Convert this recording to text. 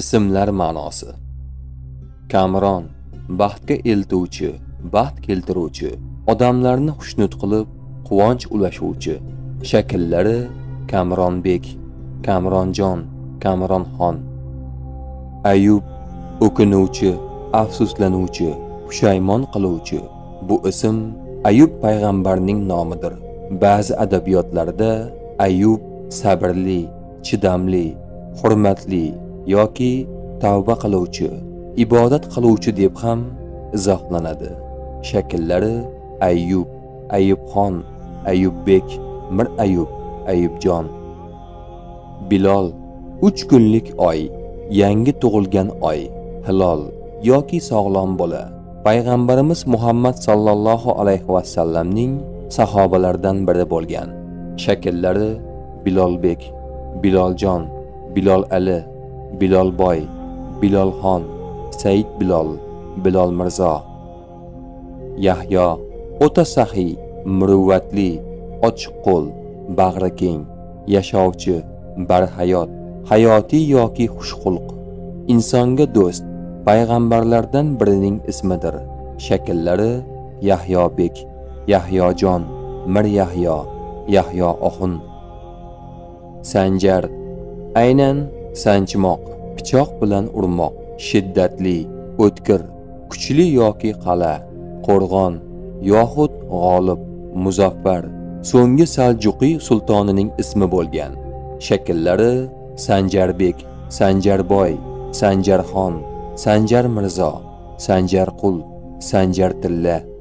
Ismlar ma'nosi Kamron baxtga eltuvchi, baxt keltiruvchi, odamlarni xushnud qilib, quvonch ulashuvchi. Shakllari Kamronbek, Kamronjon, Kamronxon. Ayub o'kinuvchi, afsuslanuvchi, pushaymon qiluvchi. Bu ism Ayub payg'ambarning nomidir. Ba'zi adabiyotlarda Ayub sabrli, chidamli, hurmatli yoki tavba qiluvchi, ibodat qiluvchi deb ham izohlanadi. Shakllari Ayyub, ayubxon ayubbek Mir ayub ayubjon Bilol 3 kunlik oy, yangi tug'ilgan oy, hilol yoki sog'lom bola. Payg'ambarimiz Muhammad sallallohu alayhi vasallamning sahobalaridan biri bo'lgan. Shakllari Bilolbek, Biloljon, Bilol Ali, Bilolboy, Bilolxon, Said Bilol, Bilol Mirzo. Yahyo o'ta saxiy, muruvvatli, ochiqqo'l, bag'ri keng, yashovchi, barhayot, hayotiy yoki xushxulq. Insonga do'st, payg'ambarlardan birining ismidir. Shakllari Yahyobek, Yahyojon, Mir Yahyo, Yahyo Oxun. Sanjar aynan sanchmoq, pichoq bilan urmoq, shiddatli, o'tkir, kuchli yoki qal'a, qo'rg'on yoxud g'olib, muzaffar, so'nggi Saljuqiy sultonining ismi bo'lgan. Shakllari Sanjarbek, Sanjarboy, Sanjarxon, Sanjar Mirzo, Sanjarqul, sanjartilla